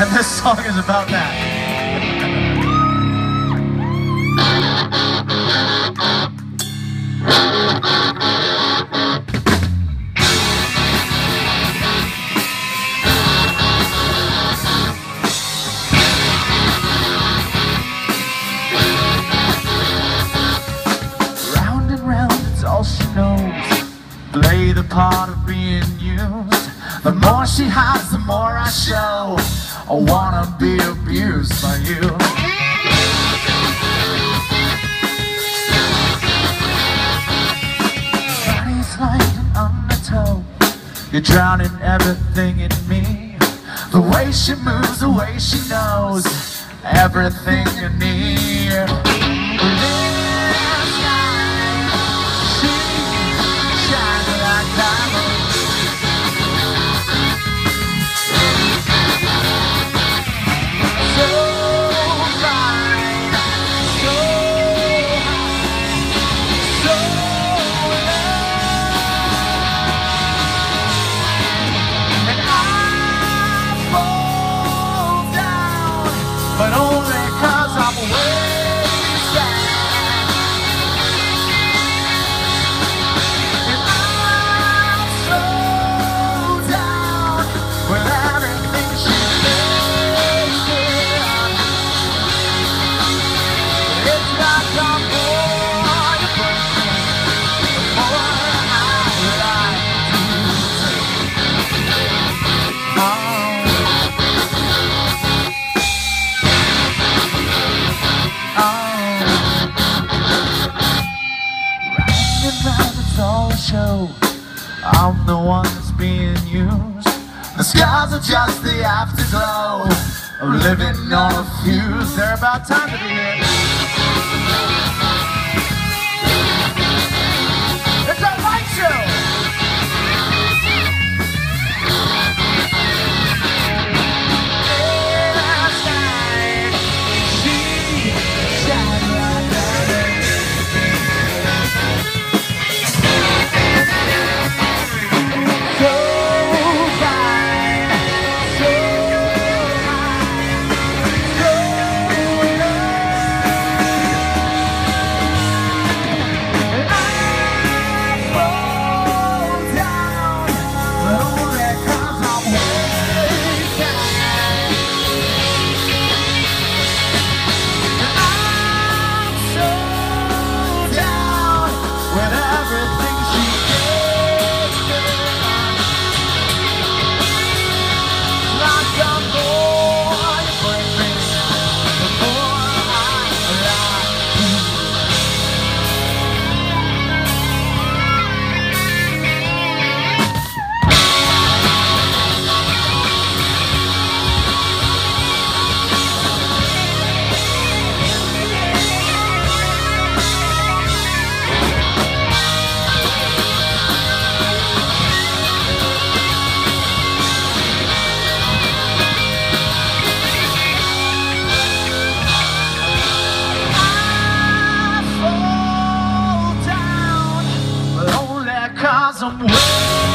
And this song is about that. Round and round, it's all she knows. Play the part of being used. The more she hides, the more I show. I wanna be abused by you. You're drowning everything in me. The way she moves, the way she knows everything you need. But only show. I'm the one that's being used. The scars are just the afterglow of living on a fuse. They're about time to be here. um